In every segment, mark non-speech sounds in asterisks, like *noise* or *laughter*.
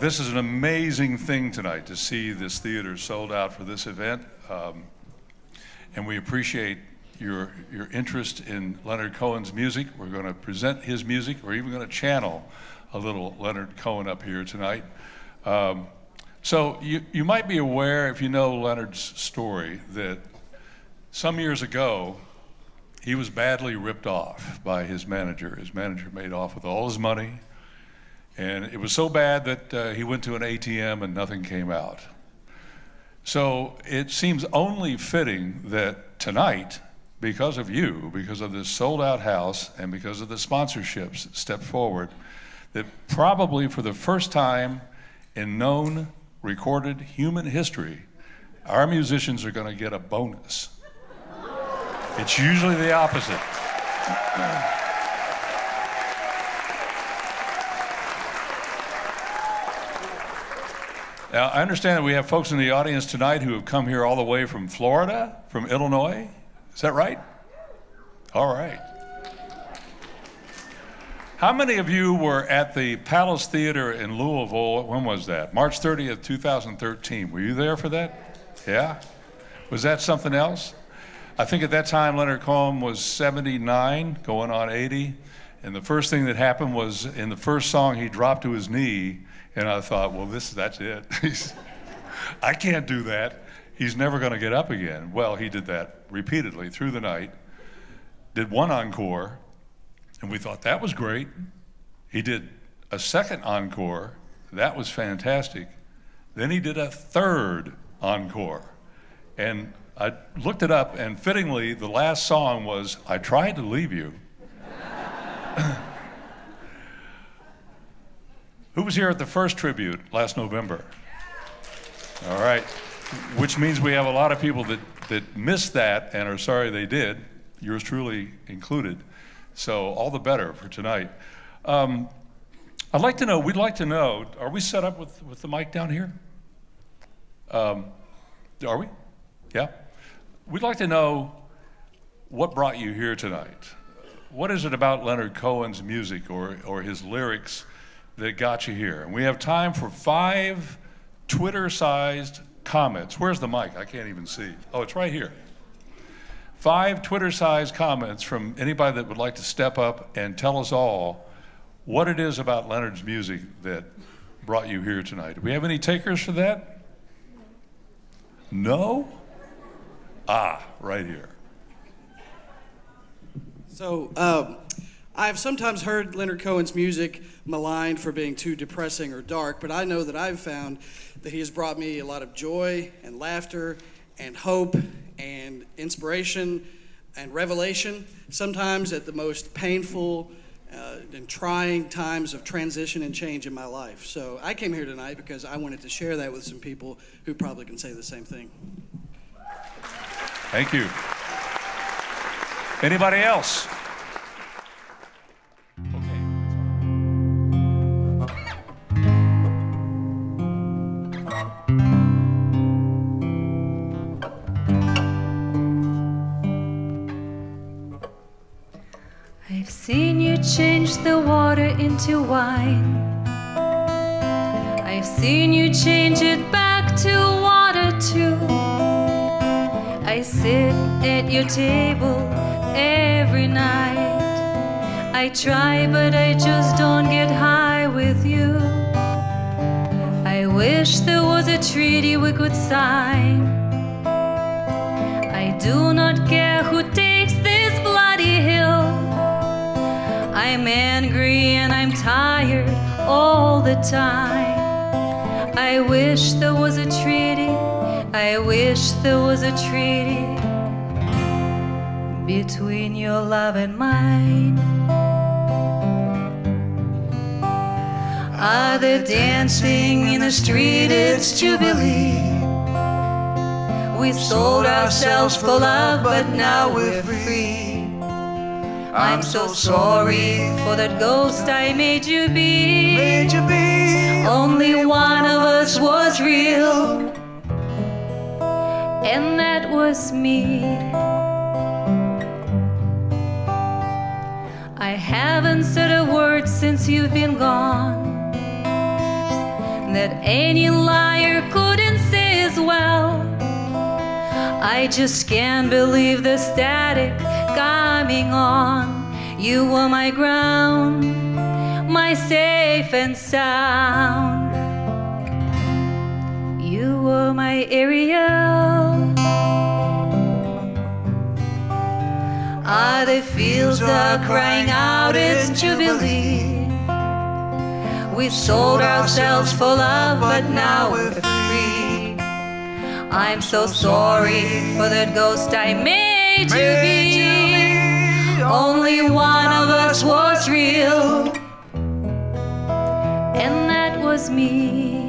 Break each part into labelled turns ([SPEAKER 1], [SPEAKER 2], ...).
[SPEAKER 1] This is an amazing thing tonight to see this theater sold out for this event. Um, and we appreciate your, your interest in Leonard Cohen's music. We're going to present his music. We're even going to channel a little Leonard Cohen up here tonight. Um, so you, you might be aware, if you know Leonard's story, that some years ago, he was badly ripped off by his manager. His manager made off with all his money, and it was so bad that uh, he went to an ATM and nothing came out. So it seems only fitting that tonight, because of you, because of this sold out house, and because of the sponsorships that stepped forward, that probably for the first time in known recorded human history, our musicians are going to get a bonus. It's usually the opposite. Now, I understand that we have folks in the audience tonight who have come here all the way from Florida, from Illinois. Is that right? All right. How many of you were at the Palace Theater in Louisville? When was that? March 30th, 2013. Were you there for that? Yeah? Was that something else? I think at that time Leonard Cohen was 79, going on 80. And the first thing that happened was in the first song, he dropped to his knee and I thought, well, this that's it. *laughs* I can't do that. He's never going to get up again. Well, he did that repeatedly through the night. Did one encore, and we thought that was great. He did a second encore. That was fantastic. Then he did a third encore. And I looked it up, and fittingly, the last song was I Tried to Leave You. *laughs* Who was here at the first tribute last November? All right. Which means we have a lot of people that, that missed that and are sorry they did, yours truly included. So, all the better for tonight. Um, I'd like to know, we'd like to know, are we set up with, with the mic down here? Um, are we? Yeah? We'd like to know what brought you here tonight. What is it about Leonard Cohen's music or, or his lyrics that got you here. And we have time for five Twitter sized comments. Where's the mic? I can't even see. Oh, it's right here. Five Twitter sized comments from anybody that would like to step up and tell us all what it is about Leonard's music that brought you here tonight. Do we have any takers for that? No? Ah, right here.
[SPEAKER 2] So, uh, I've sometimes heard Leonard Cohen's music maligned for being too depressing or dark, but I know that I've found that he has brought me a lot of joy and laughter and hope and inspiration and revelation, sometimes at the most painful uh, and trying times of transition and change in my life. So I came here tonight because I wanted to share that with some people who probably can say the same thing.
[SPEAKER 1] Thank you. Anybody else?
[SPEAKER 3] Seen you change the water into wine. I've seen you change it back to water too. I sit at your table every night. I try, but I just don't get high with you. I wish there was a treaty we could sign. I do not care who I'm angry and I'm tired all the time. I wish there was a treaty. I wish there was a treaty between your love and mine. Are they dancing in the street? It's Jubilee. We sold ourselves for love, but now we're free. I'm so sorry for that ghost I made you be.
[SPEAKER 4] Made you be.
[SPEAKER 3] Only one of us was real, and that was me. I haven't said a word since you've been gone. that any liar couldn't say as well. I just can't believe the static coming on. You were my ground, my safe and sound. You were my aerial. Other fields are crying out its jubilee. We sold ourselves for love, but now we're free. I'm so sorry for that ghost I made you be. Only one of us was real, and that was me.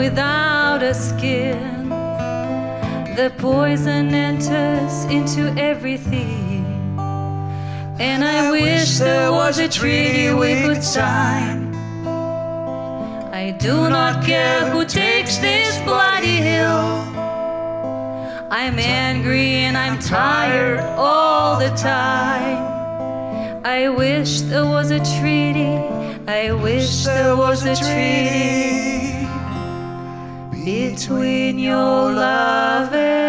[SPEAKER 3] Without a skin. The poison enters into everything. And I wish there was a treaty we could sign. I do not care who takes this bloody hill. I'm angry and I'm tired all the time. I wish there was a treaty. I wish there was a treaty between your love and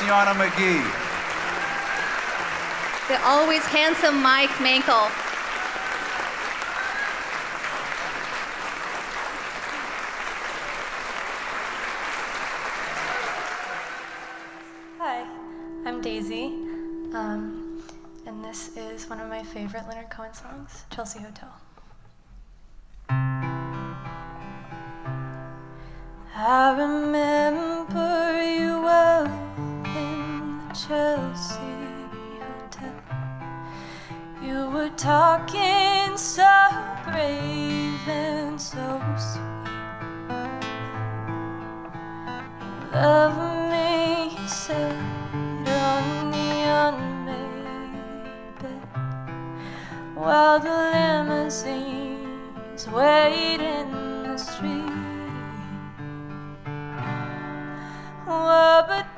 [SPEAKER 4] Tatsiana McGee.
[SPEAKER 5] The always handsome Mike Mankel.
[SPEAKER 6] Hi, I'm Daisy, um, and this is one of my favorite Leonard Cohen songs, Chelsea Hotel. I remember talking so brave and so sweet. Love me, he said, on the unmade bed, while the limousines wait in the street. Oh, but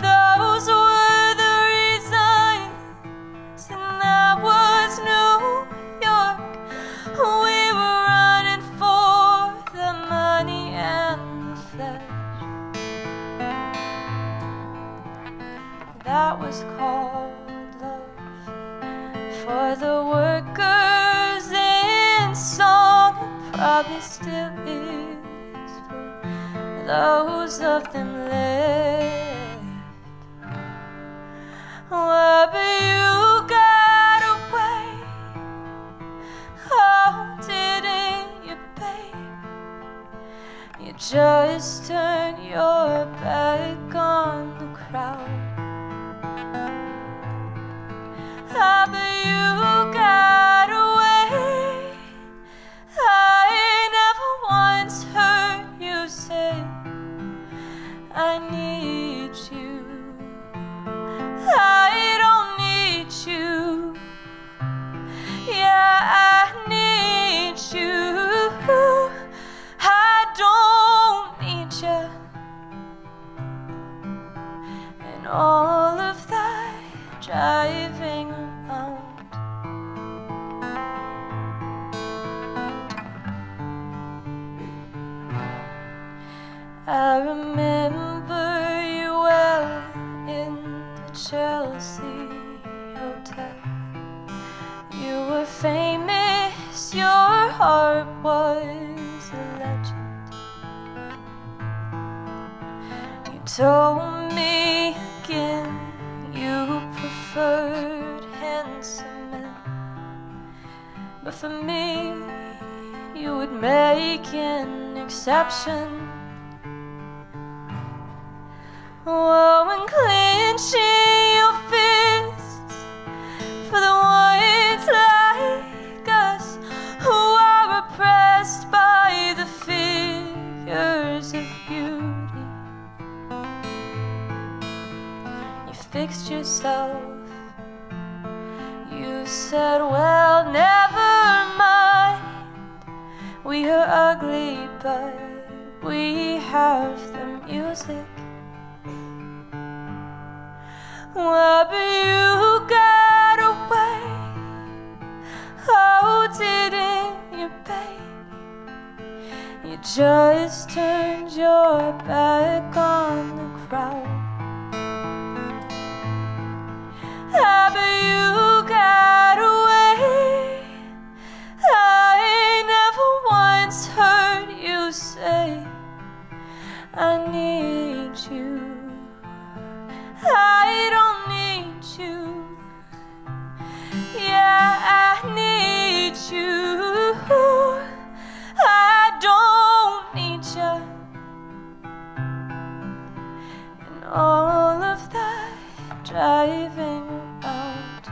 [SPEAKER 6] driving out.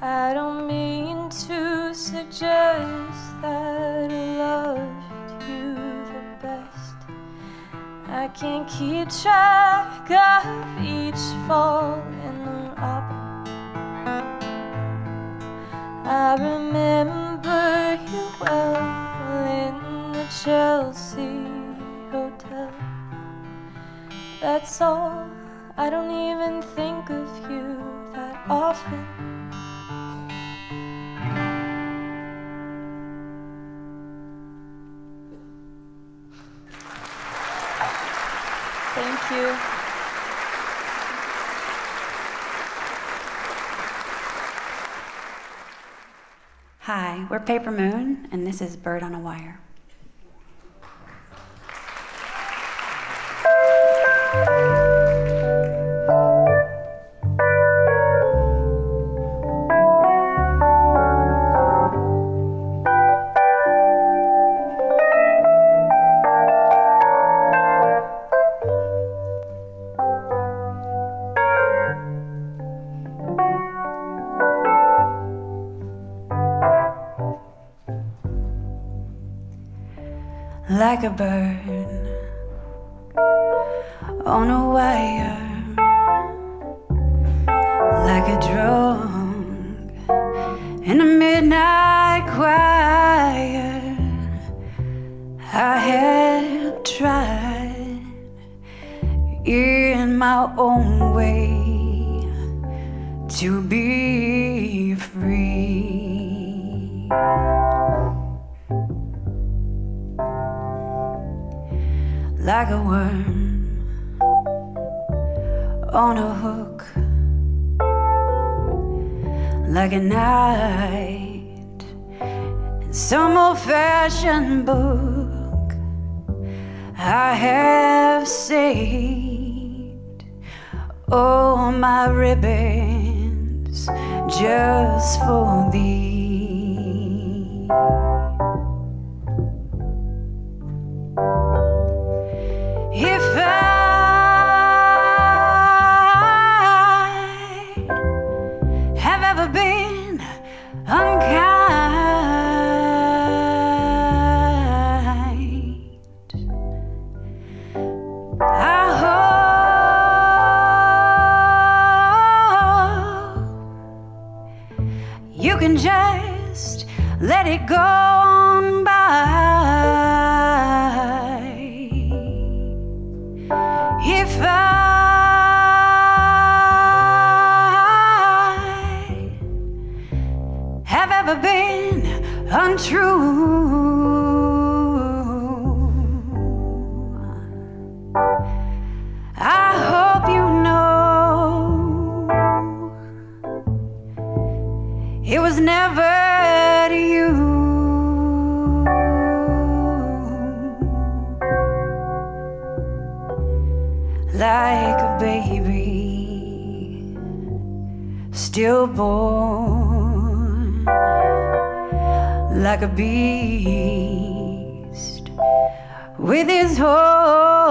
[SPEAKER 6] I don't mean to suggest that I loved you the best. I can't keep track of each fall and up. I remember you well. Chelsea Hotel. That's all, I don't even think of you that often. Thank you.
[SPEAKER 7] Hi, we're Paper Moon, and this is Bird on a Wire. like a bird.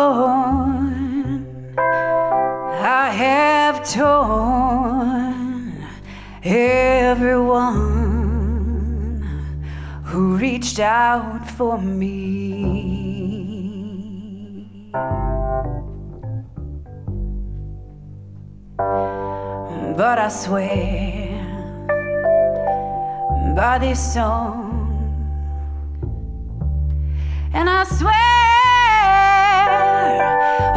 [SPEAKER 7] torn, I have torn everyone who reached out for me. But I swear by this song, and I swear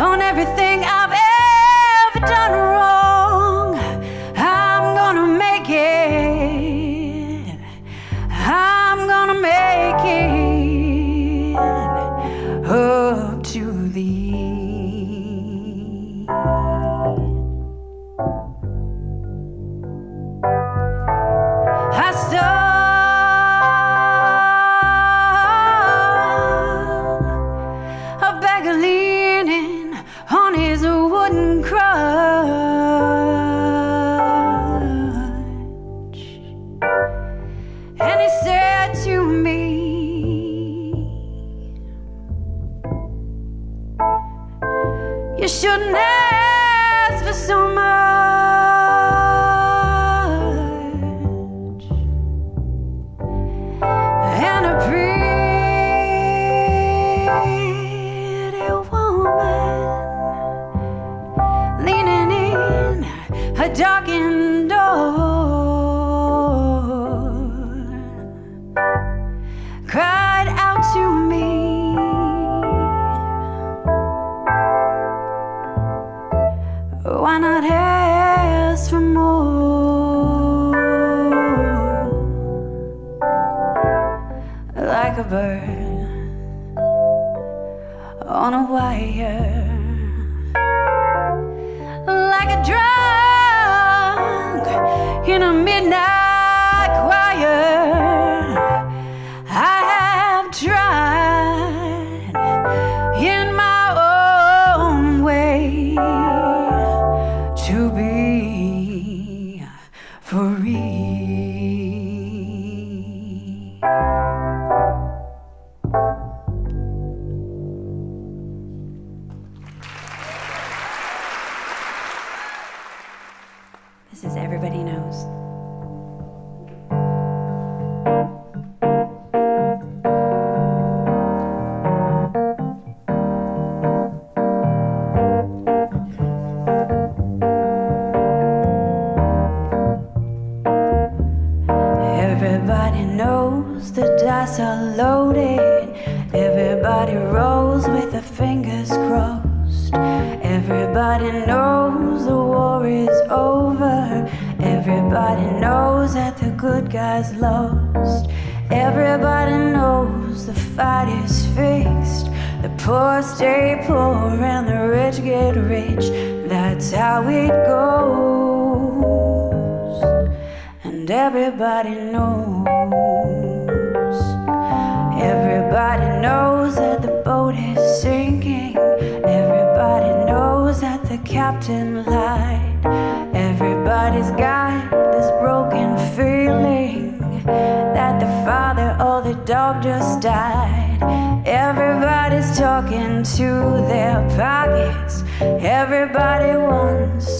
[SPEAKER 7] on everything I've ever done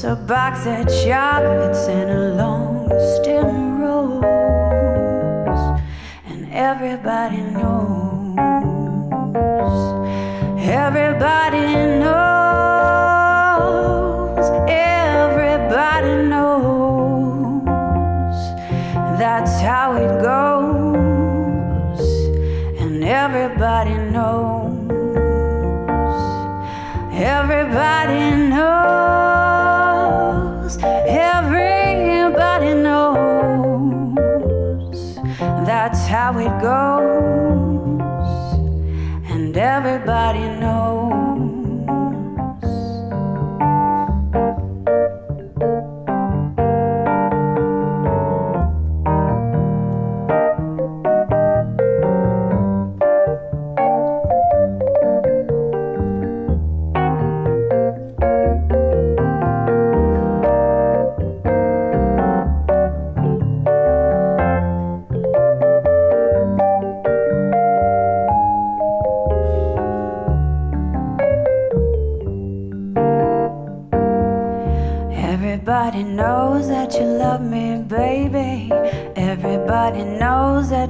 [SPEAKER 7] wants a box of chocolates and a long stem rose. And everybody knows. Everybody knows.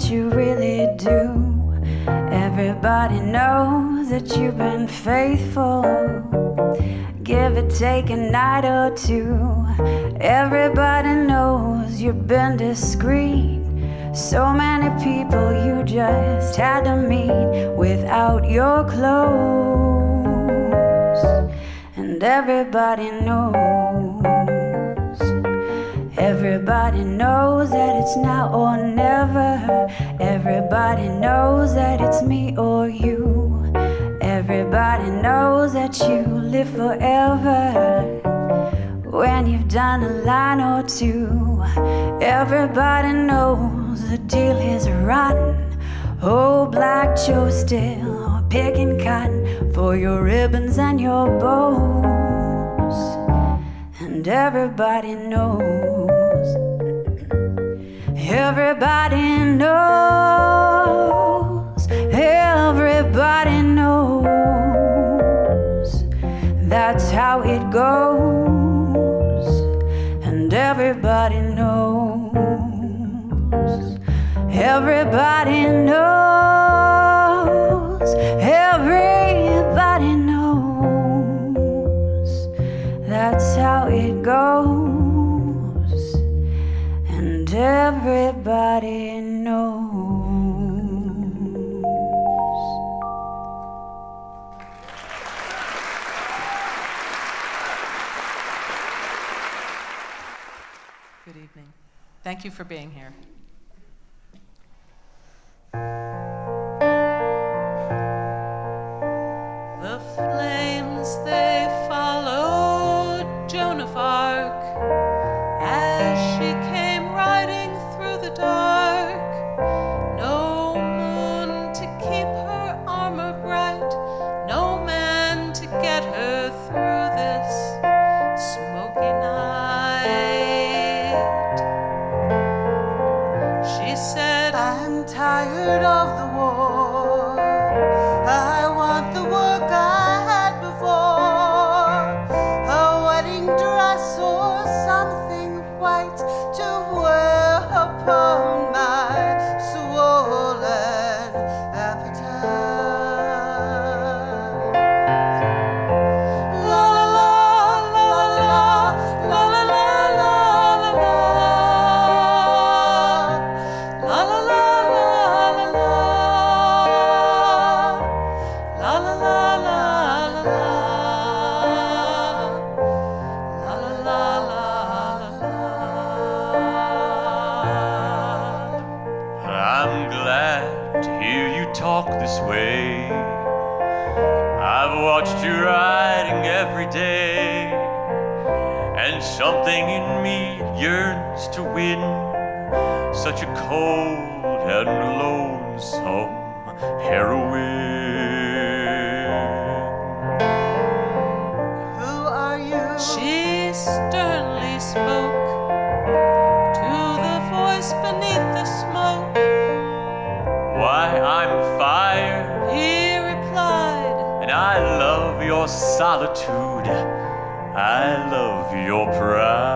[SPEAKER 7] That you really do. Everybody knows that you've been faithful. Give or take a night or two. Everybody knows you've been discreet. So many people you just had to meet without your clothes. And everybody knows. Everybody knows that it's now or never. Everybody knows that it's me or you. Everybody knows that you live forever. When you've done a line or two, everybody knows the deal is rotten. Oh, Black Joe still picking cotton for your ribbons and your bows. And everybody knows. Everybody knows. Everybody knows. That's how it goes. And everybody knows. Everybody knows. Everybody knows. That's how it goes. And everybody knows.
[SPEAKER 8] Good evening. Thank you for being here. The flames they of
[SPEAKER 9] words. Something in me yearns to win such a cold and lonesome heroine.
[SPEAKER 10] Who are you?
[SPEAKER 11] She sternly spoke to the voice beneath the smoke.
[SPEAKER 9] Why, I'm fire.
[SPEAKER 11] He replied,
[SPEAKER 9] and I love your solitude. I love your pride.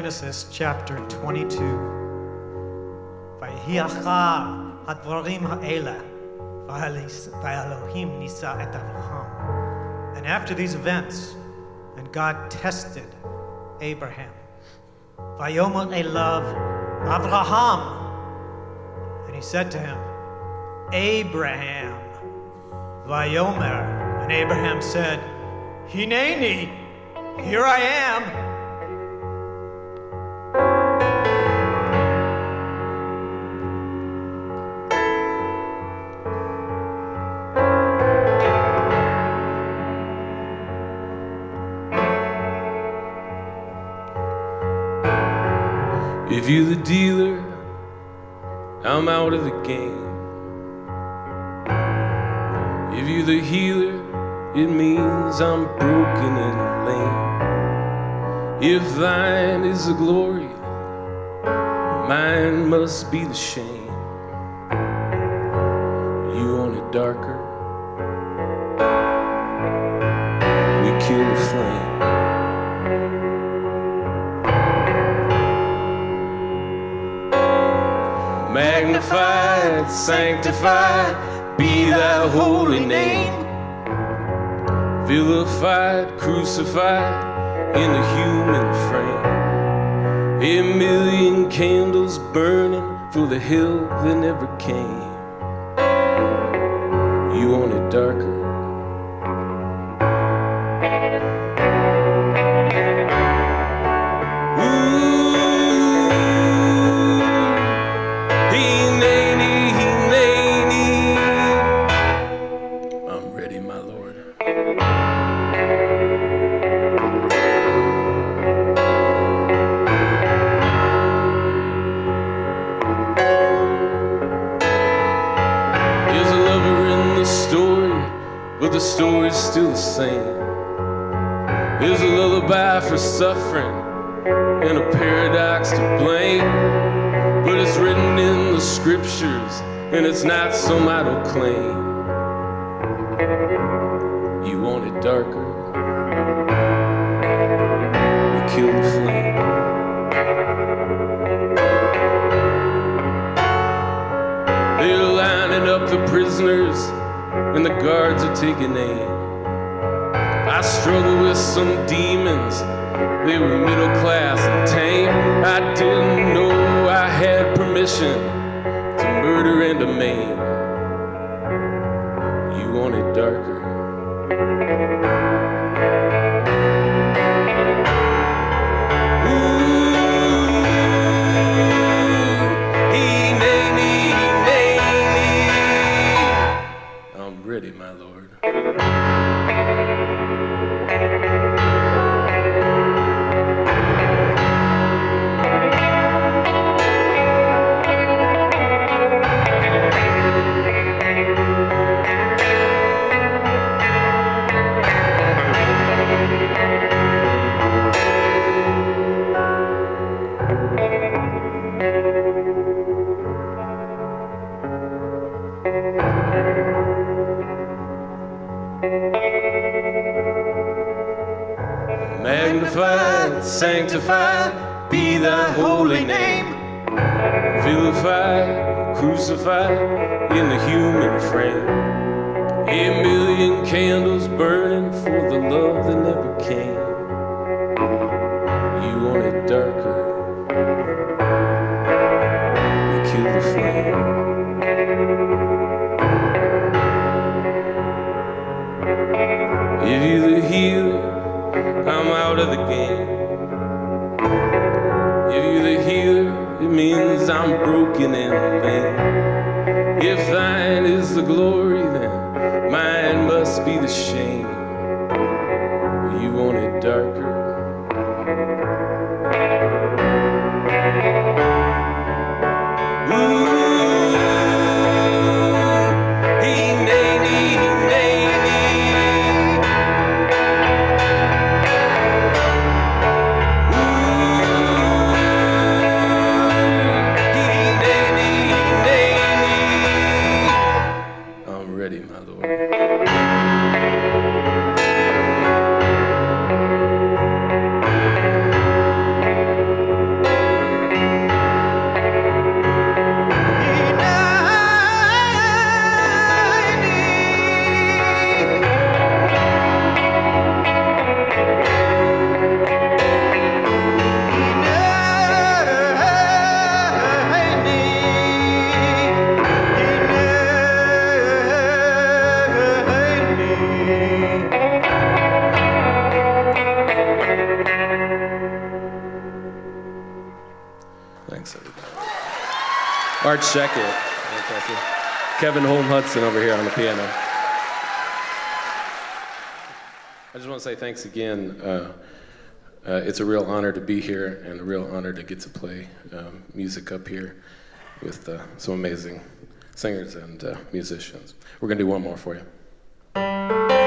[SPEAKER 12] Genesis chapter 22. And after these events, and God tested Abraham. Avraham. And he said to him, Abraham. Vayomer. And Abraham said, Hineni, here I am.
[SPEAKER 13] dealer, I'm out of the game. If you're the healer, it means I'm broken and lame. If thine is the glory, mine must be the shame. You want it darker? We kill the flame. magnified, sanctified be thy holy name. Vilified, crucified in the human frame. A million candles burning for the hill that never came. You want it darker. They were middle class and tame. I didn't know I had permission. Thanks, everybody. Art Schechet. Kevin Holm Hudson over here on the piano. I just want to say thanks again. Uh, uh, it's a real honor to be here and a real honor to get to play um, music up here with uh, some amazing singers and uh, musicians. We're going to do one more for you.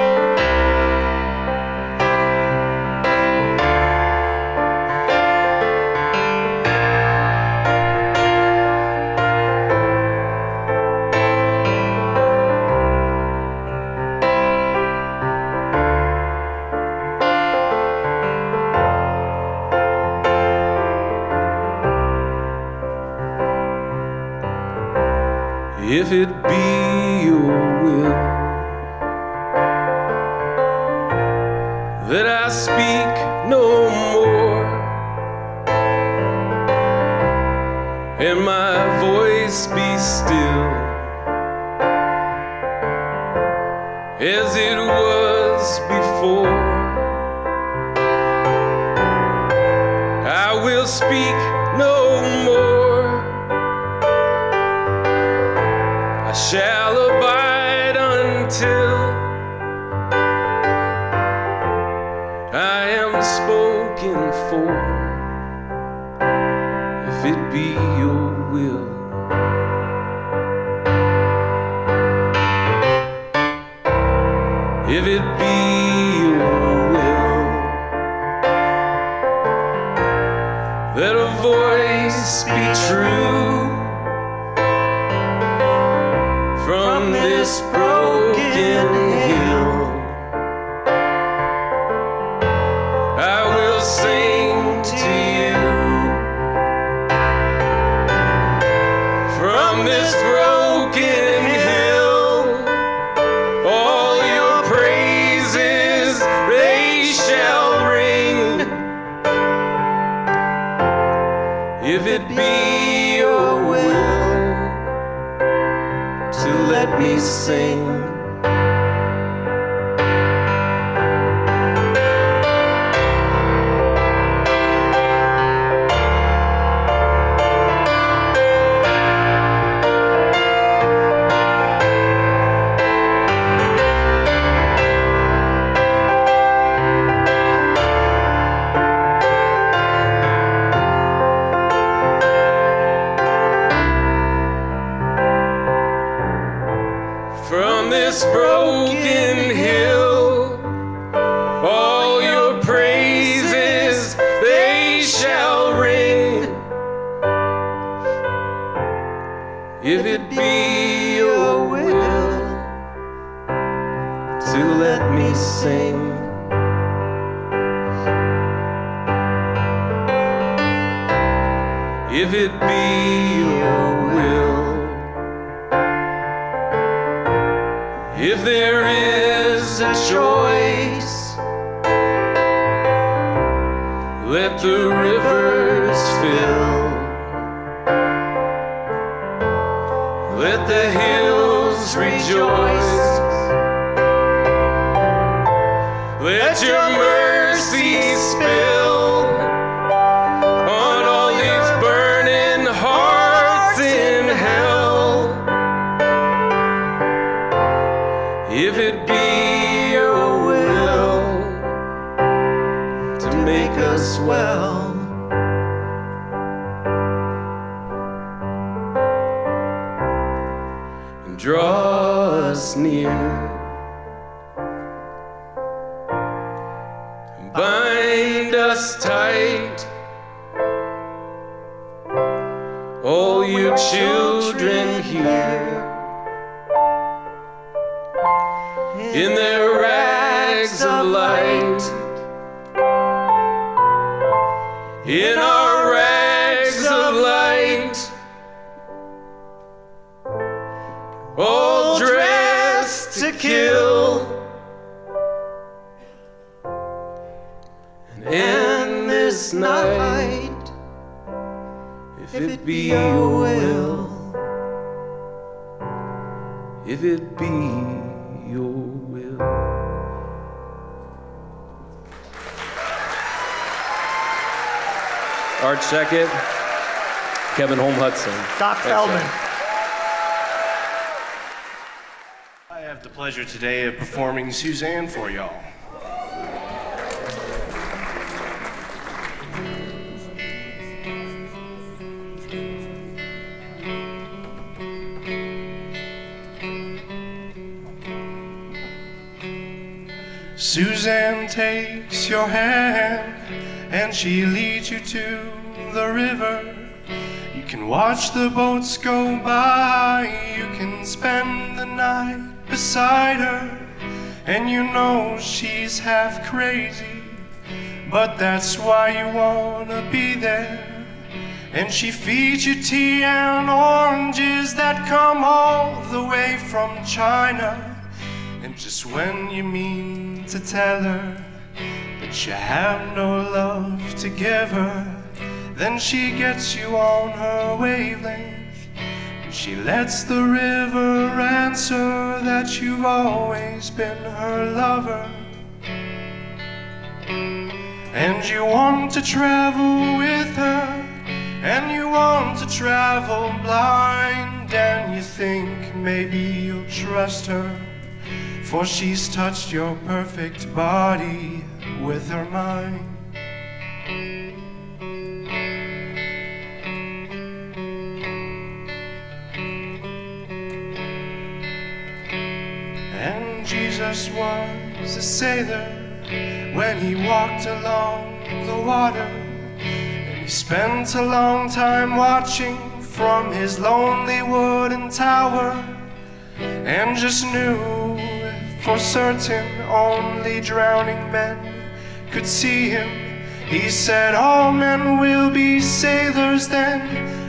[SPEAKER 13] Kevin Holm Hudson.
[SPEAKER 14] Doc
[SPEAKER 13] Thanks,
[SPEAKER 14] Feldman.
[SPEAKER 13] man.
[SPEAKER 15] I have the pleasure today of performing Suzanne for y'all. Suzanne takes your hand and she leads you to the river. Watch the boats go by, you can spend the night beside her, and you know she's half crazy, but that's why you wanna be there. And she feeds you tea and oranges that come all the way from China. And just when you mean to tell her that you have no love to give her, then she gets you on her wavelength. And she lets the river answer that you've always been her lover. And you want to travel with her, and you want to travel blind, and you think maybe you'll trust her. For she's touched your perfect body with her mind. Jesus was a sailor when he walked along the water. And he spent a long time watching from his lonely wooden tower. And just knew for certain only drowning men could see him. He said, All men will be sailors then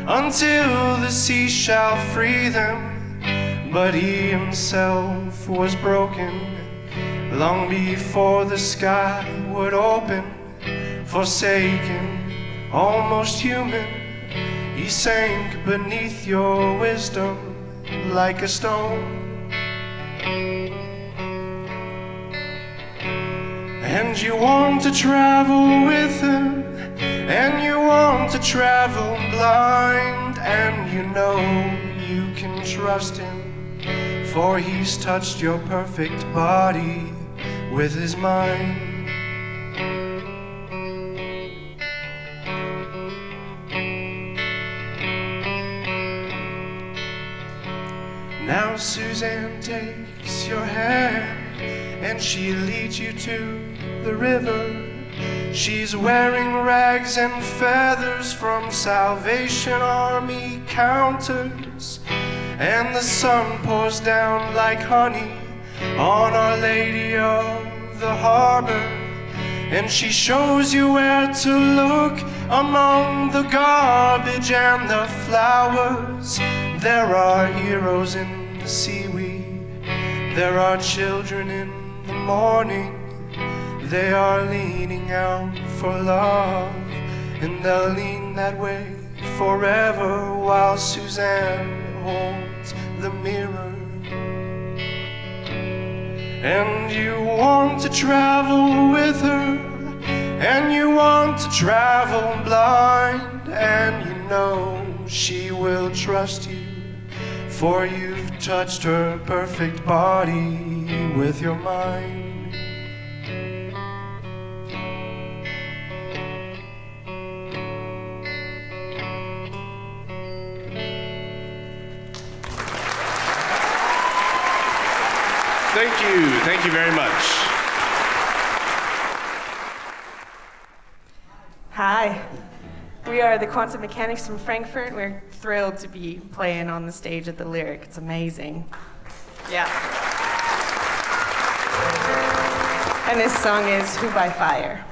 [SPEAKER 15] until the sea shall free them. But he himself was broken long before the sky would open. Forsaken, almost human, he sank beneath your wisdom like a stone. And you want to travel with him, and you want to travel blind, and you know you can trust him, for he's touched your perfect body with his mind. Now Suzanne takes your hand and she leads you to the river. She's wearing rags and feathers from Salvation Army counters. And the sun pours down like honey on Our Lady of the Harbor. And she shows you where to look among the garbage and the flowers. There are heroes in the seaweed, there are children in the morning. They are leaning out for love, and they'll lean that way forever while Suzanne holds the mirror. And you want to travel with her, and you want to travel blind, and you know she will trust you, for you've touched her perfect body with your mind. Thank you. Thank you very much.
[SPEAKER 16] Hi, we are the Quantum Mechanics from Frankfort. We're thrilled to be playing on the stage at the Lyric. It's amazing. Yeah. And this song is Who by Fire.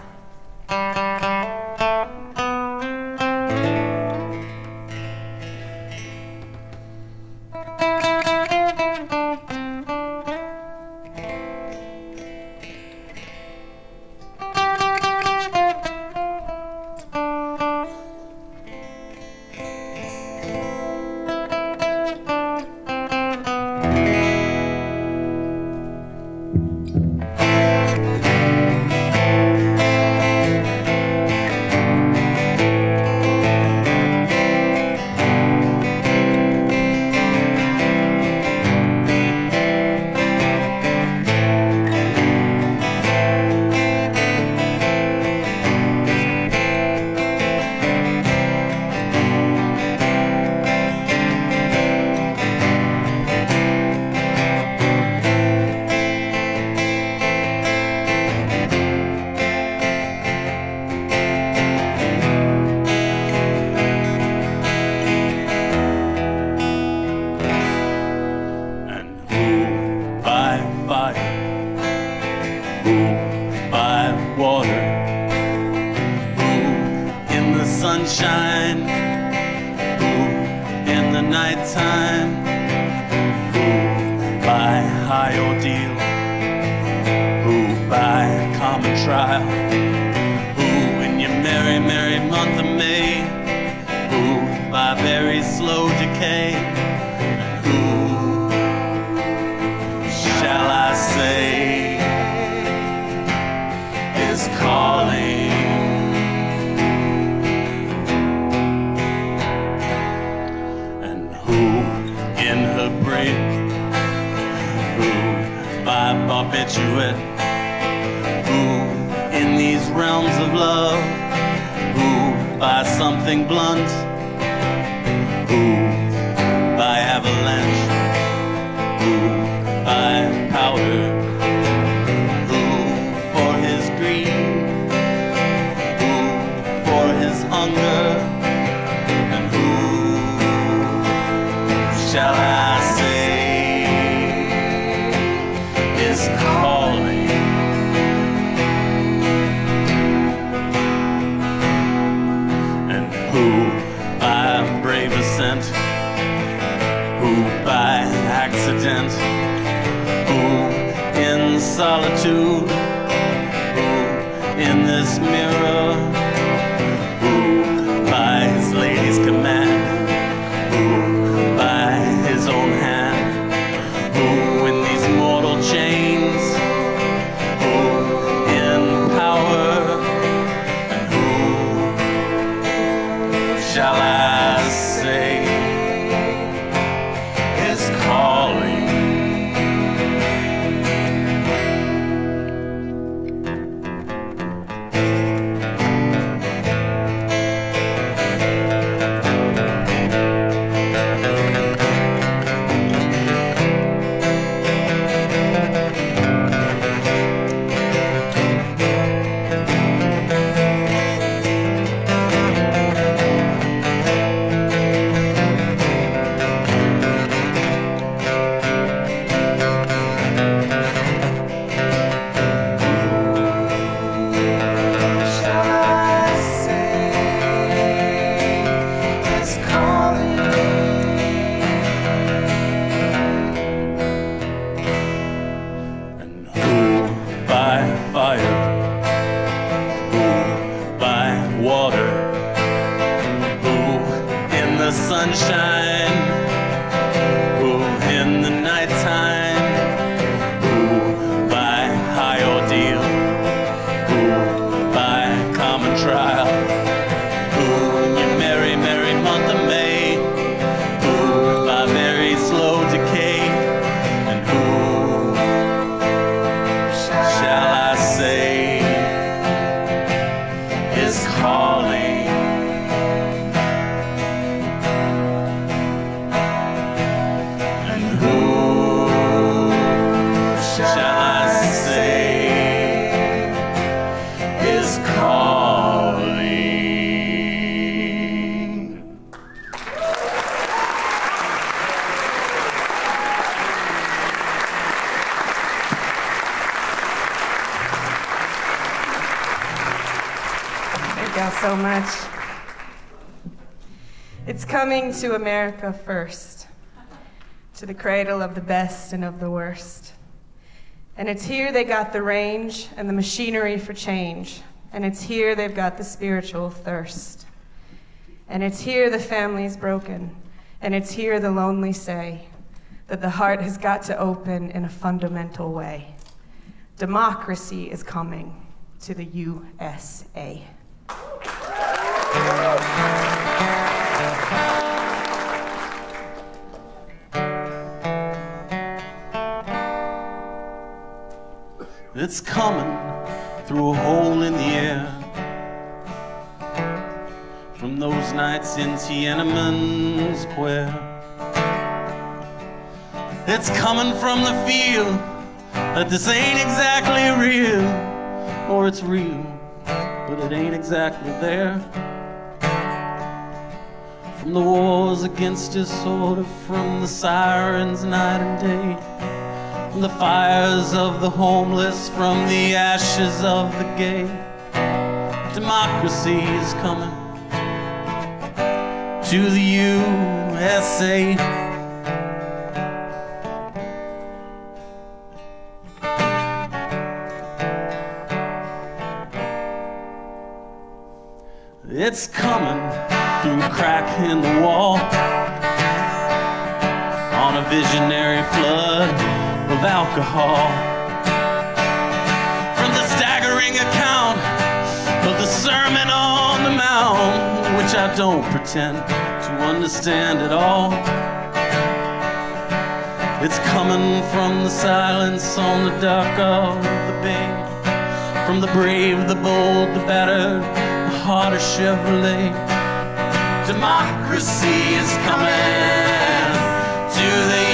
[SPEAKER 14] Realms of love? Who by something blunt?
[SPEAKER 16] To America first, to the cradle of the best and of the worst. And it's here they got the range and the machinery for change. And it's here they've got the spiritual thirst. And it's here the family's broken. And it's here the lonely say that the heart has got to open in a fundamental way. Democracy is coming to the USA.
[SPEAKER 14] It's coming through a hole in the air. From those nights in Tiananmen Square. It's coming from the feel that this ain't exactly real, or it's real, but it ain't exactly there. From the wars against disorder, from the sirens night and day, the fires of the homeless from the ashes of the gay. Democracy is coming to the USA. It's coming through a crack in the wall on a visionary flood of alcohol. From the staggering account of the Sermon on the Mount, which I don't pretend to understand at all. It's coming from the silence on the dock of the bay, from the brave, the bold, the battered, the heart of Chevrolet. Democracy is coming to the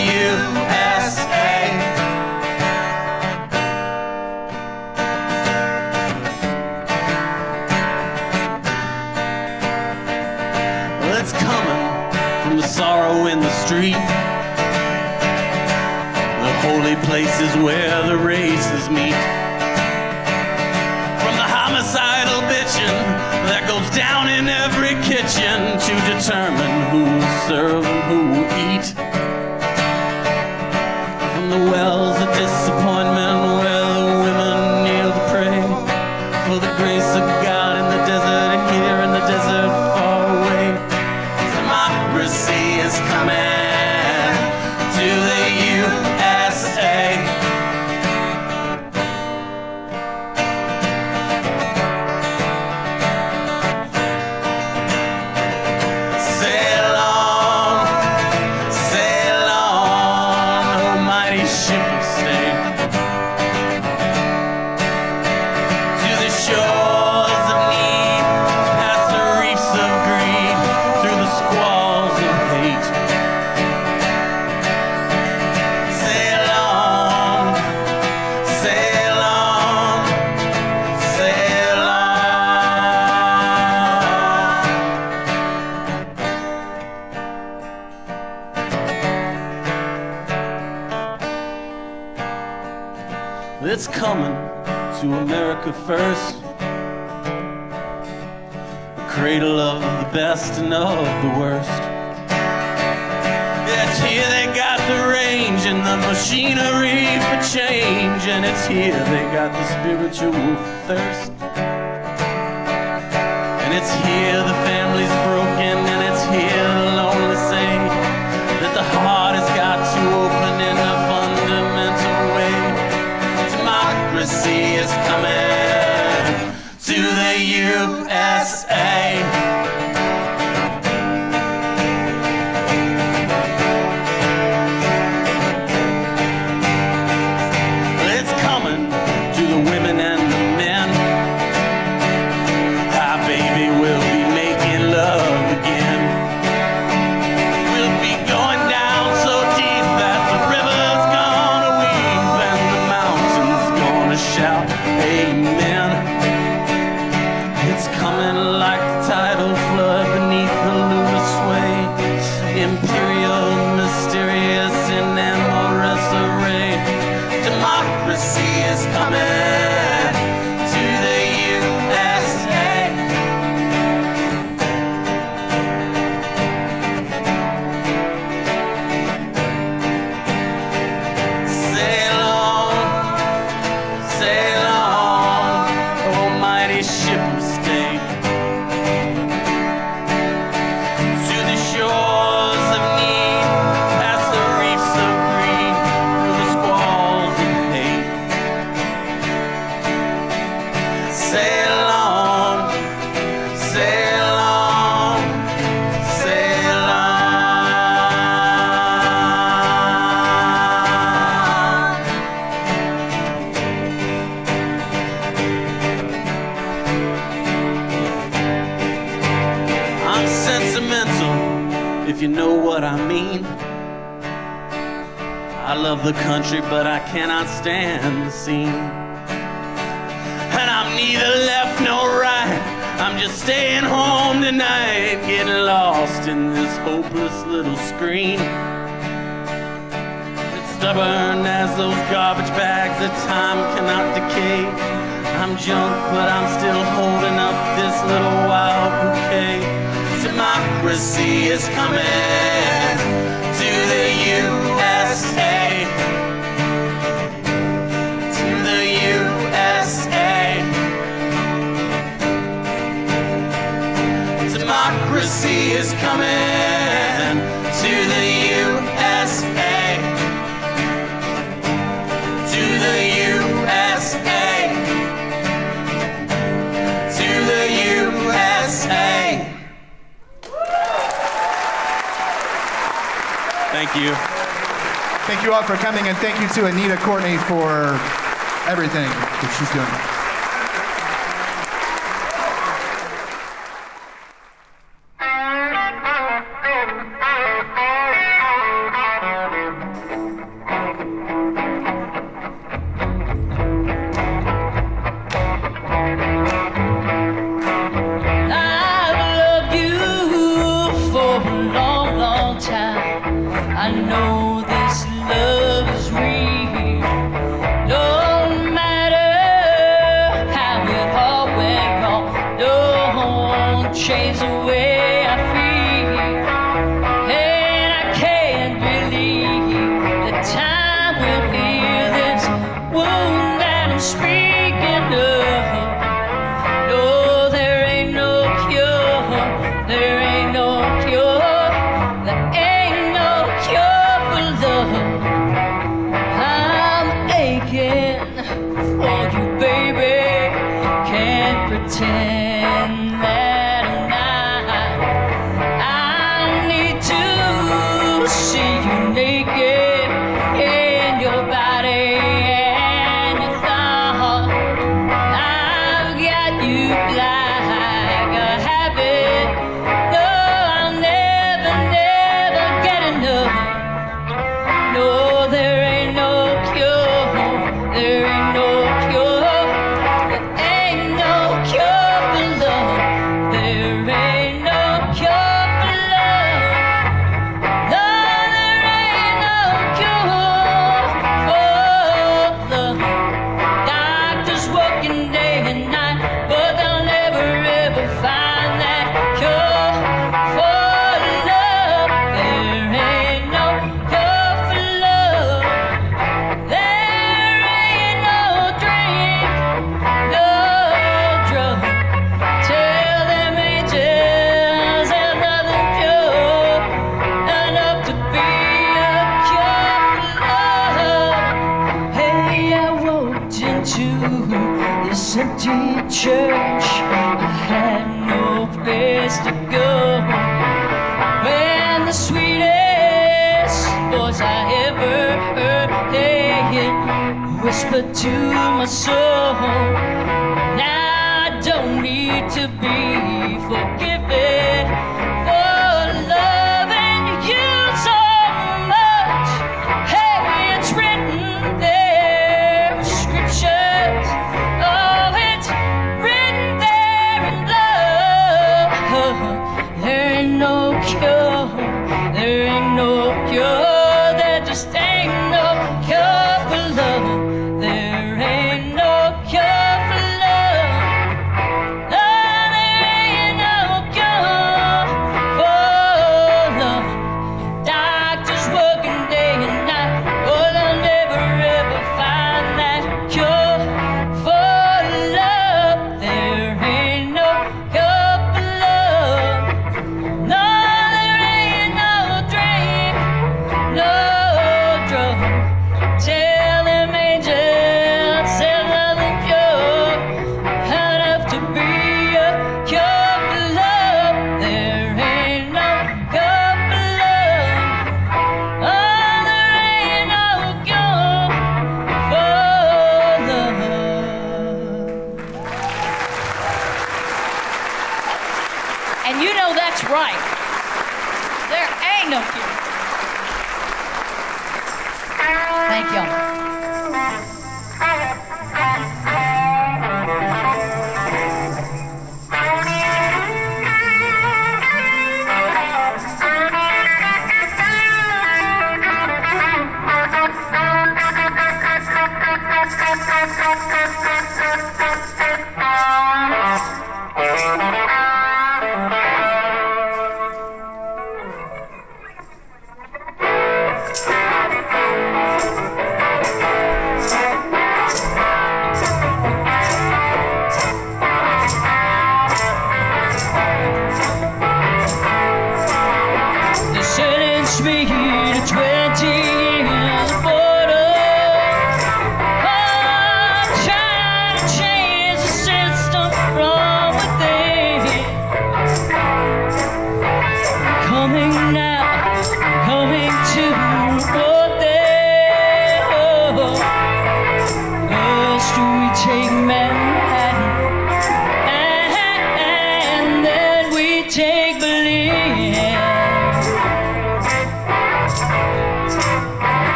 [SPEAKER 14] sorrow in the street. The holy places where the races meet. From the homicidal bitching that goes down in every kitchen to determine who serve and who will eat. the spiritual thirst. To
[SPEAKER 17] Anita Courtney for everything that she's doing.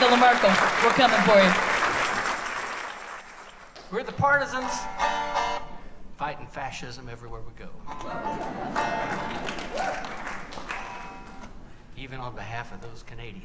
[SPEAKER 18] We're coming for you.
[SPEAKER 19] We're the partisans fighting fascism everywhere we go. Even on behalf of those Canadians.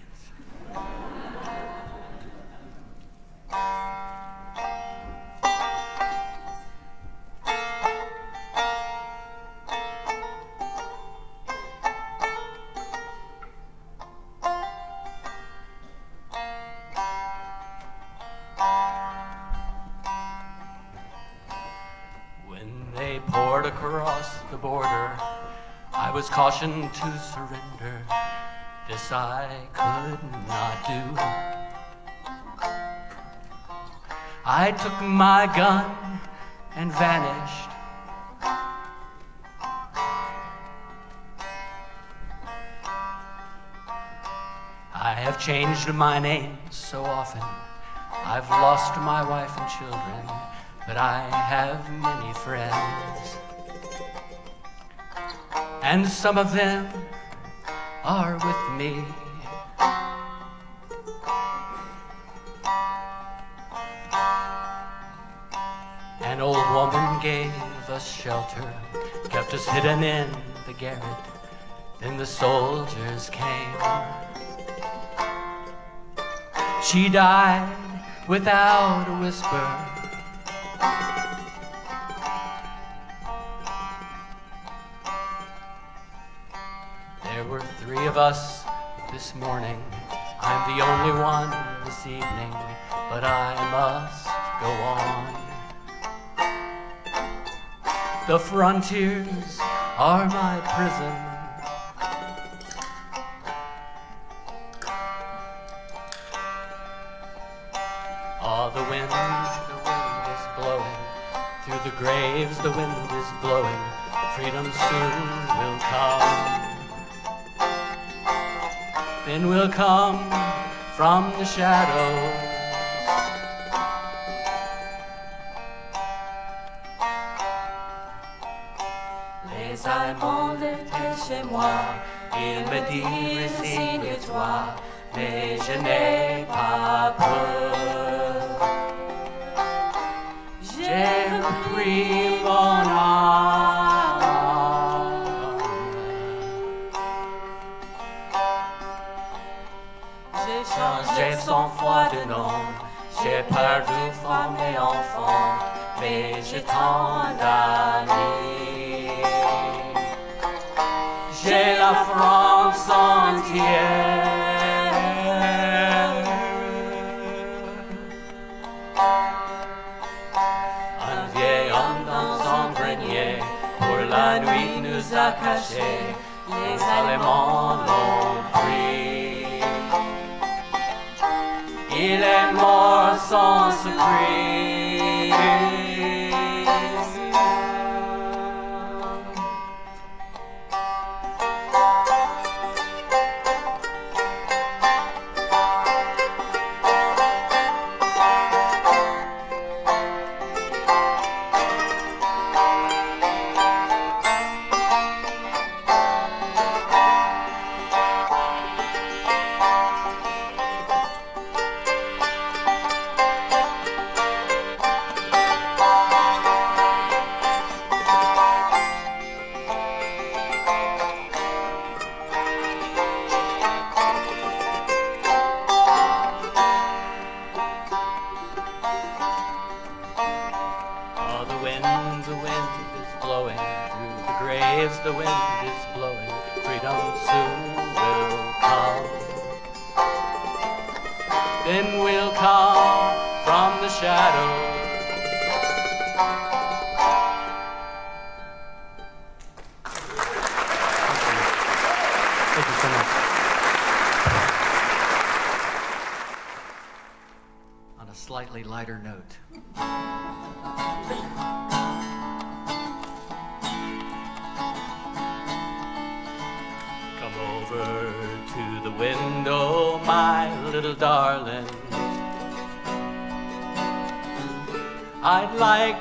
[SPEAKER 19] Cautioned to surrender. This I could not do. I took my gun and vanished. I have changed my name so often. I've lost my wife and children, but I have many friends. And some of them are with me. An old woman gave us shelter, kept us hidden in the garret. Then the soldiers came. She died without a whisper. Of us this morning. I'm the only one this evening, but I must go on. The frontiers are my prison. Ah, the wind, the wind is blowing. Through the graves, the wind is blowing. Freedom soon will come. Then will come from the shadows. Les Allemands étaient chez moi, ils me disent résigne-toi, mais je n'ai pas peur. J'ai repris mon âme. Son foi de nom, j'ai perdu femme et enfants, mais j'ai tant d'amis. J'ai la France entière. Un vieil homme dans un grenier, pour la nuit nous a cachés, les Allemands l'ont Il est mort sans surprise.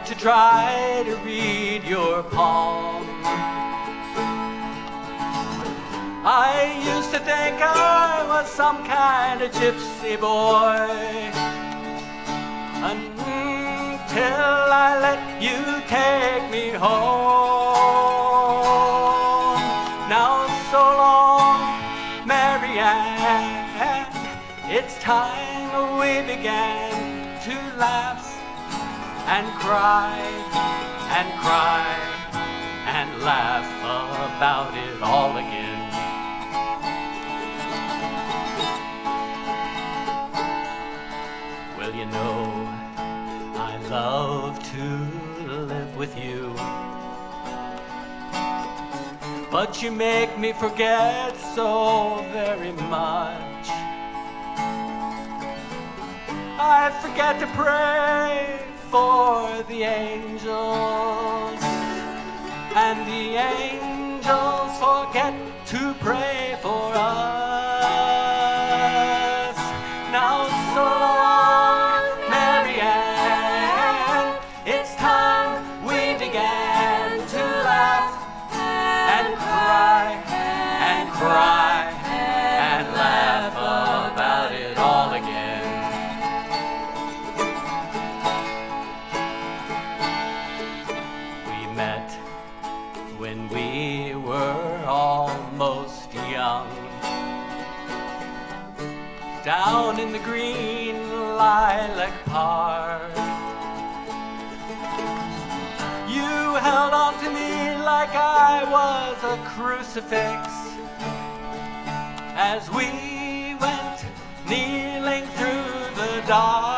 [SPEAKER 19] To try to read your palm. I used to think I was some kind of gypsy boy until I let you take me home. Now, so long, Marianne, it's time we began cry and cry and laugh about it all again. Well, you know, I love to live with you. But you make me forget so very much. I forget to pray for the angels, and the angels forget to pray for us. Park. You held on to me like I was a crucifix as we went kneeling through the dark.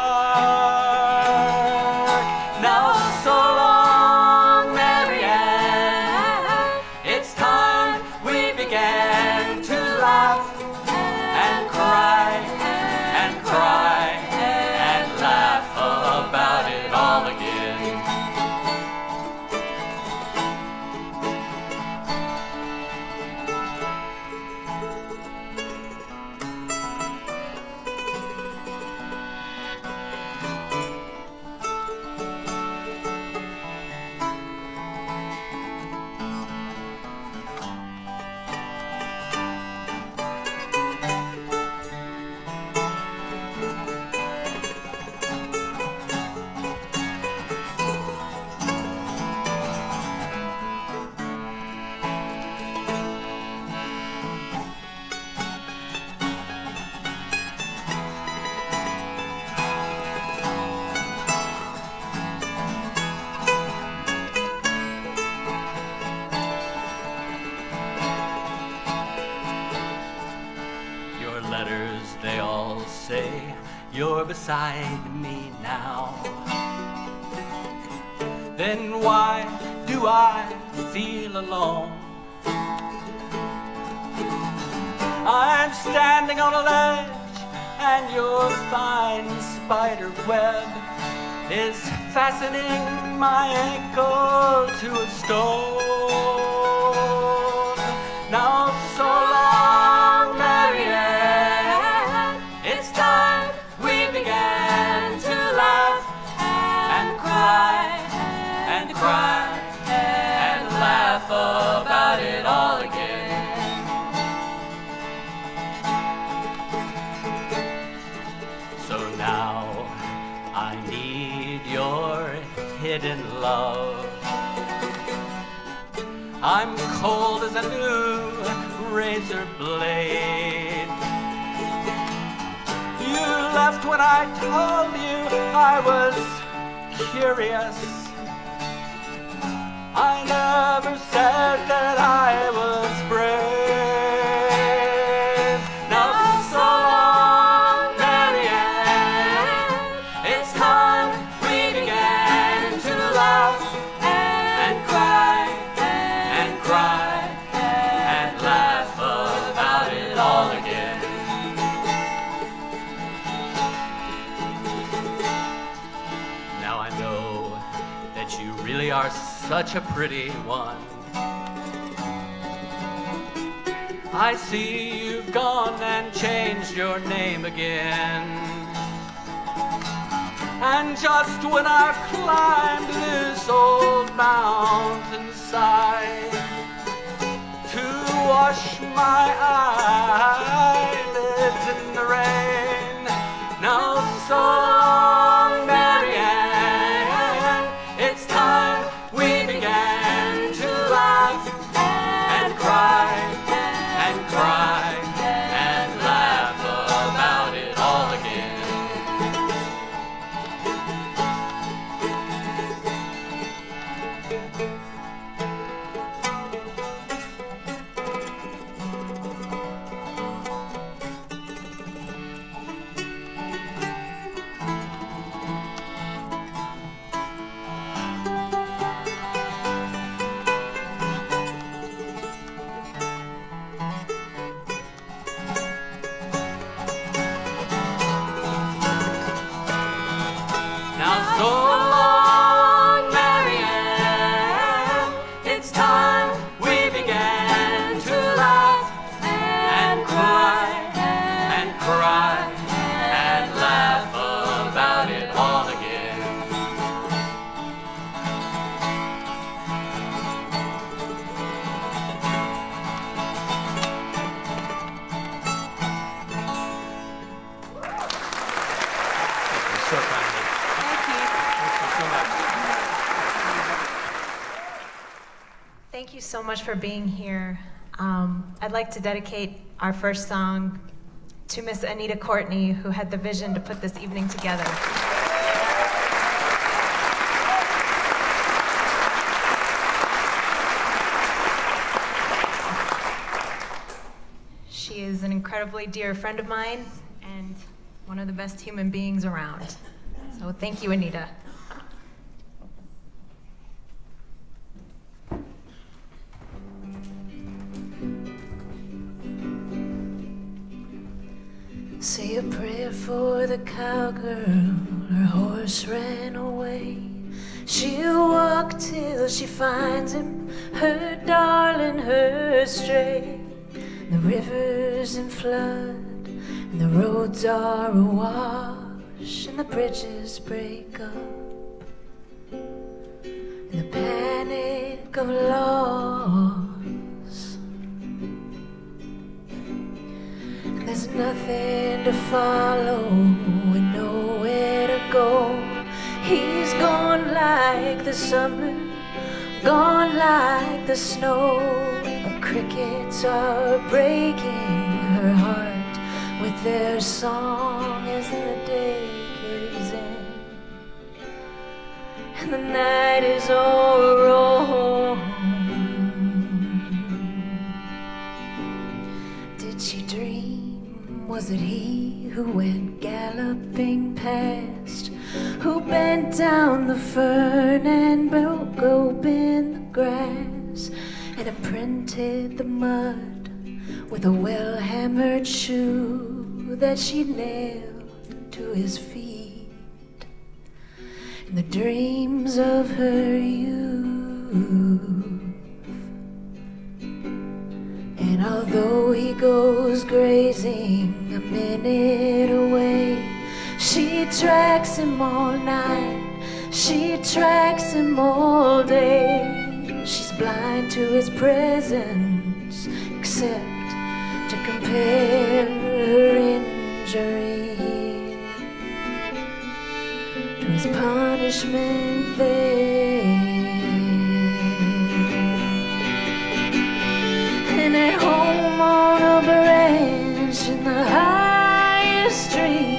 [SPEAKER 19] Beside me now. Then why do I feel alone? I'm standing on a ledge, and your fine spider web is fastening my ankle to a stone. I'm cold as a new razor blade. You left when I told you I was curious. I never said that I was brave. Are such a pretty one. I see you've gone and changed your name again. And just when I've climbed this old mountainside to wash my eyelids in the rain, now so long,
[SPEAKER 20] much for being here. Um, I'd like to dedicate our first song to Miss Anita Courtney, who had the vision to put this evening together. She is an incredibly dear friend of mine and one of the best human beings around. So thank you, Anita.
[SPEAKER 6] For the cowgirl, her horse ran away. She'll walk till she finds him, her darling, her stray. The river's in flood, and the roads are awash, and the bridges break up. In the panic of loss, There's nothing to follow and nowhere to go. He's gone like the summer, gone like the snow. The crickets are breaking her heart with their song as the day gives in. And the night is over. Did she dream? Was it he who went galloping past? Who bent down the fern and broke open the grass and imprinted the mud with a well hammered shoe that she nailed to his feet? In the dreams of her youth. And although he goes grazing a minute away, she tracks him all night, she tracks him all day. She's blind to his presence, except to compare her injury to his punishment there. And at home on a branch in the highest tree,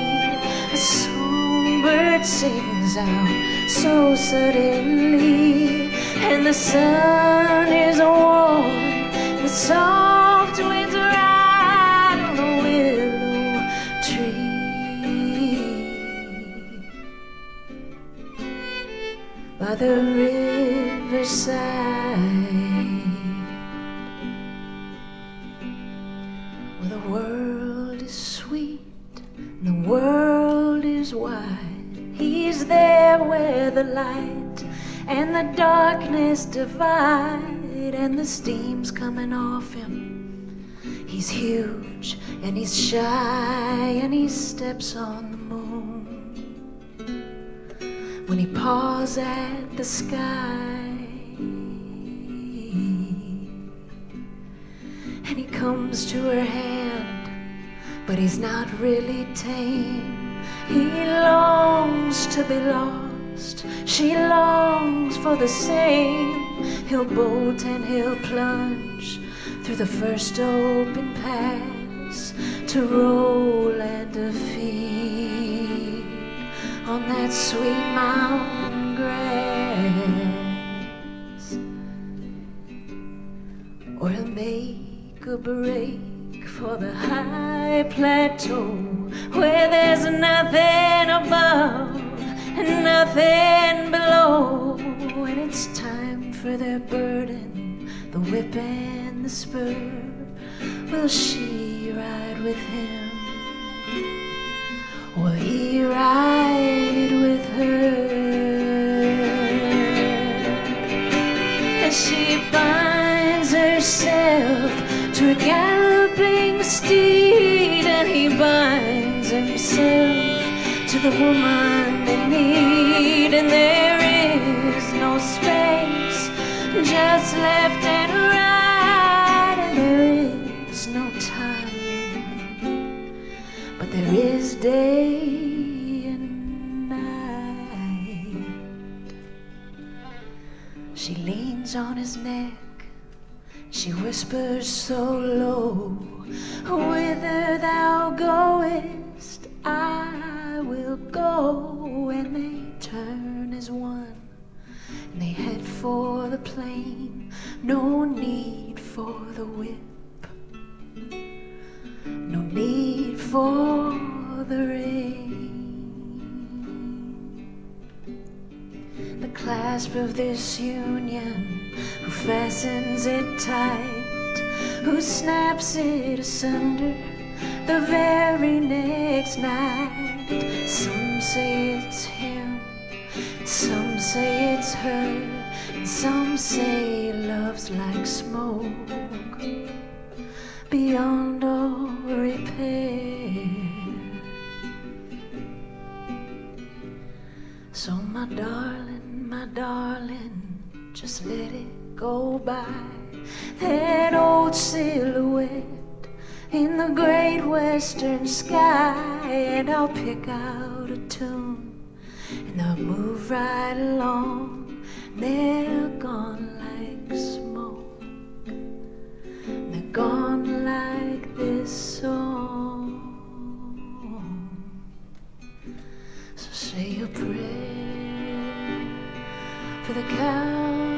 [SPEAKER 6] a songbird sings out so suddenly, and the sun is warm, the soft winds ride on the willow tree by the riverside. World is wide. He's there where the light and the darkness divide, and the steam's coming off him. He's huge and he's shy, and he steps on the moon. When he paws at the sky, and he comes to her hand, but he's not really tame. He longs to be lost, she longs for the same. He'll bolt and he'll plunge through the first open pass to roll and feed on that sweet mountain grass, or he'll make a break for the high plateau where there's nothing above and nothing below. When it's time for their burden, the whip and the spur, will she ride with him? Will he ride with her? And she binds herself to a and he binds himself to the woman they need, and there is no space, just left and right, and there is no time, but there is day and night. She leans on his neck. She whispers so low, Whither thou goest, I will go. And they turn as one, and they head for the plain. No need for the whip, no need for the rain. The clasp of this union, who fastens it tight, who snaps it asunder the very next night. Some say it's him, some say it's her, some say love's like smoke beyond all repair. So, my darling, my darling, just let it go by. That old silhouette in the great western sky, and I'll pick out a tune and I'll move right along. They're gone like smoke, they're gone like this song. So say a prayer for the cowgirl.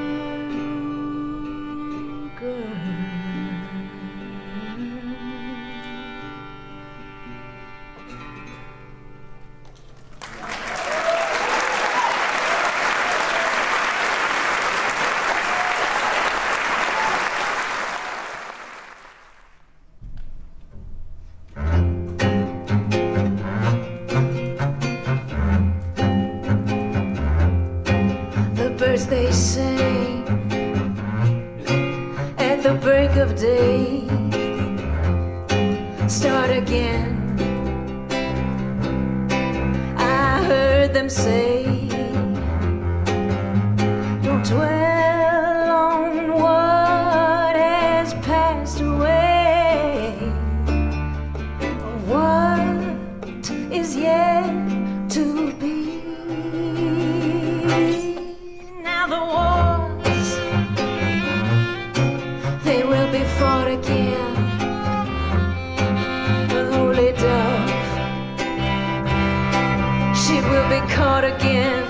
[SPEAKER 6] She will be caught again.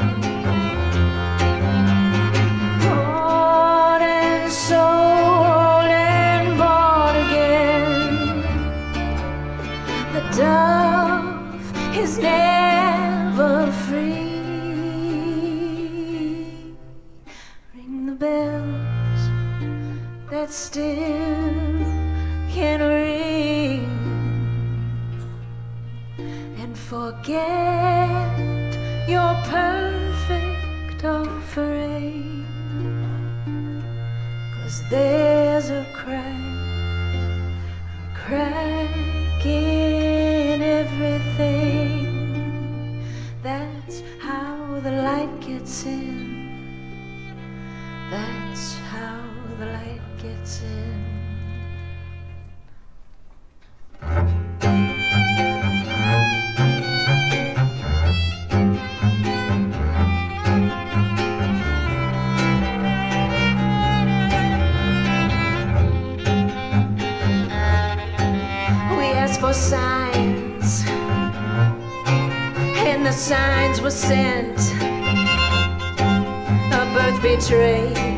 [SPEAKER 6] Bought and sold and bought again. The dove is never free. Ring the bells that still can ring and forget perfect offering. Cause there's were sent. A birth betrayed,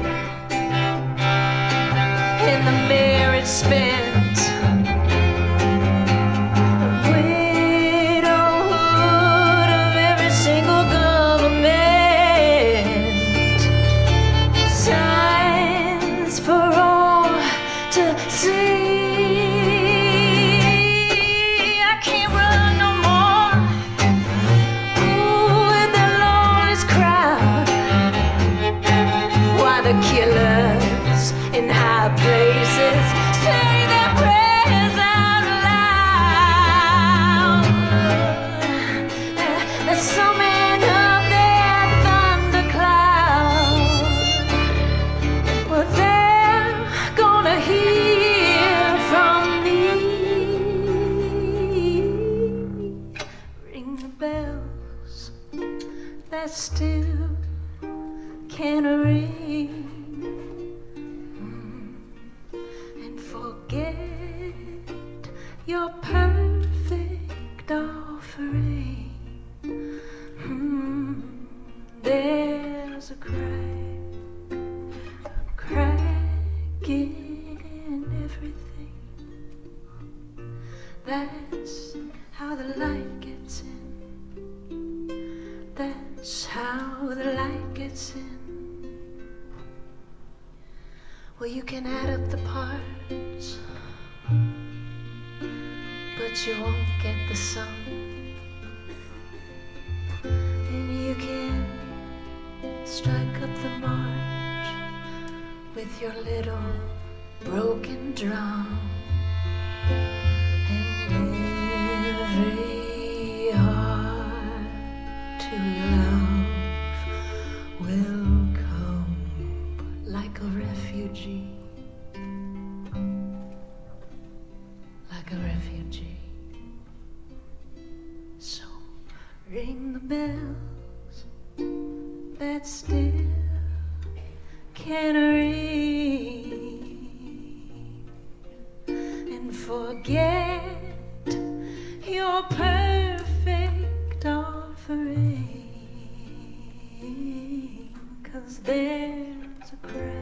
[SPEAKER 21] Cause there's a crack,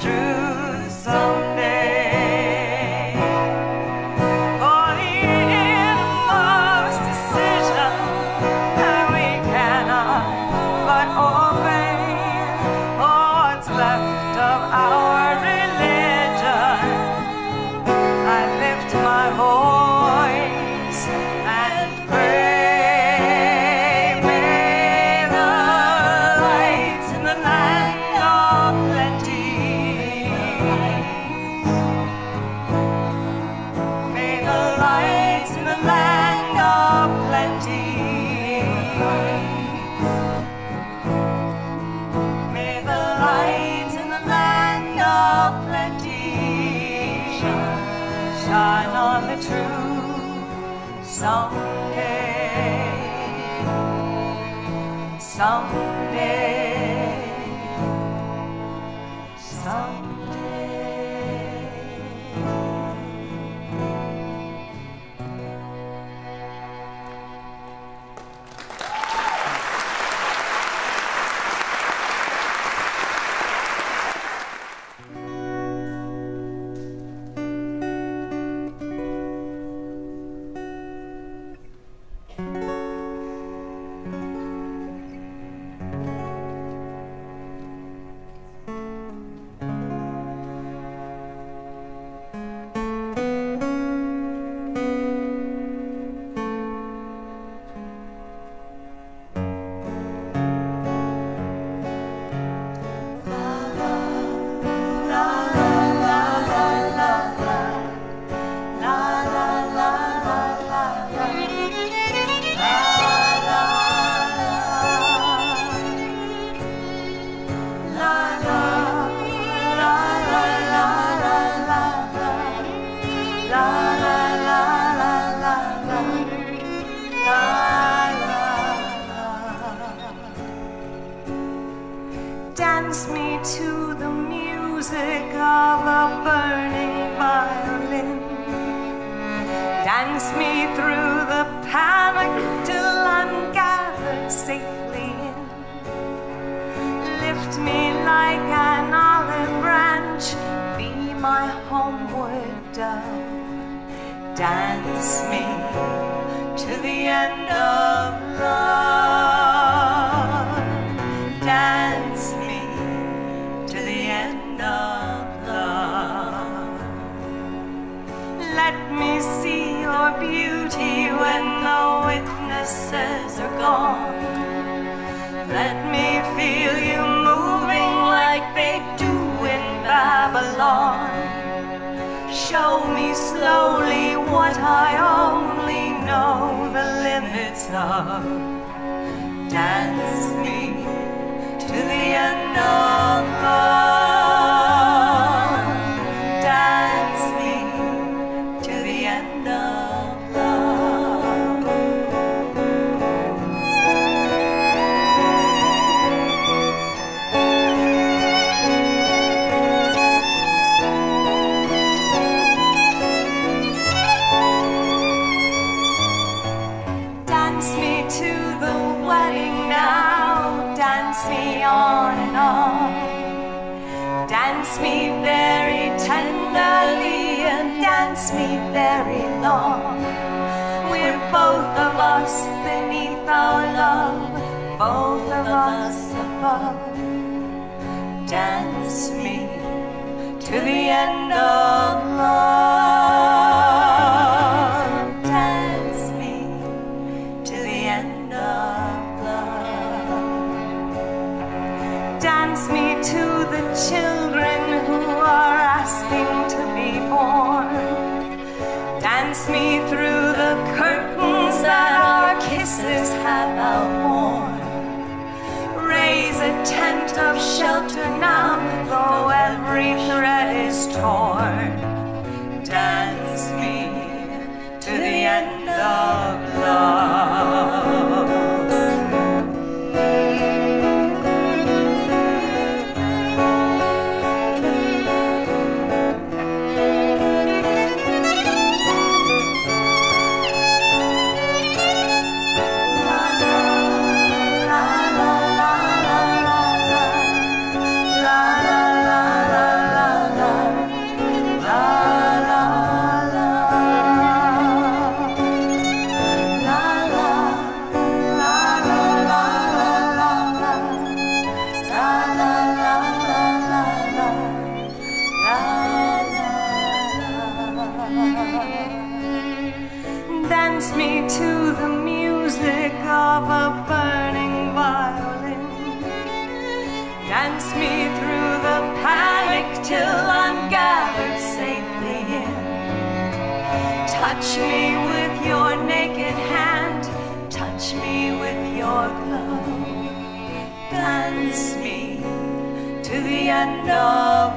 [SPEAKER 21] through. on. Dance me very tenderly and dance me very long. We're both of us beneath our love, both of us above. Dance me to the end of love. to the children who are asking to be born. Dance me through the curtains that our kisses have outworn. Raise a tent of shelter now, though every thread is torn. Dance me to the end of love. To the